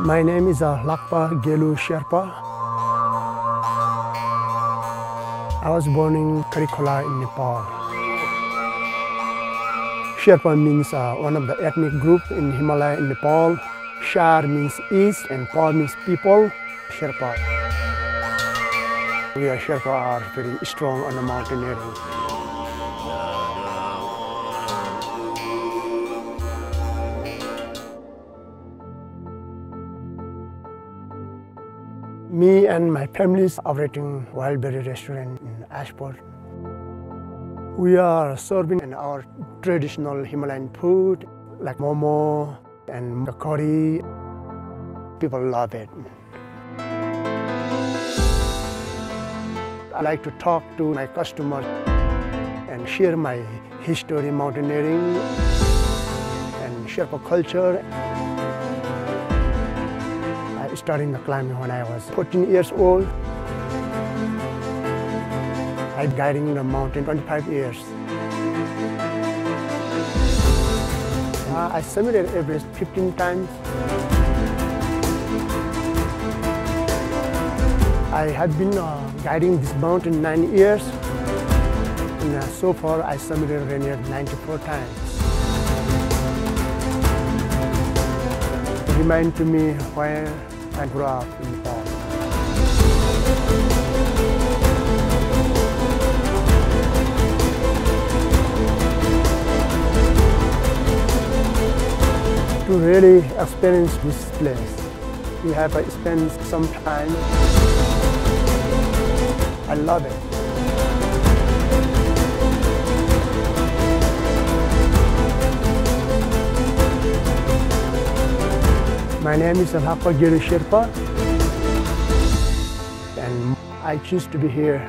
My name is uh, Lhakpa Gelu Sherpa. I was born in Kharikhola in Nepal. Sherpa means uh, one of the ethnic group in Himalaya in Nepal. Shar means east and Pa means people. Sherpa. We are Sherpa are very strong on the mountaineering. Me and my family is operating Wildberry restaurant in Ashford. We are serving our traditional Himalayan food like momo and curry. People love it. I like to talk to my customers and share my history, mountaineering, and Sherpa culture. I started the climbing when I was 14 years old. I'm guiding the mountain 25 years. Uh, I submitted Everest 15 times. I have been uh, guiding this mountain nine years. And uh, so far, I submitted Rainier 94 times. It reminds to me where Nepal. To really experience this place, you have to spend some time. I love it. My name is Lhakpa Giri Sherpa and I choose to be here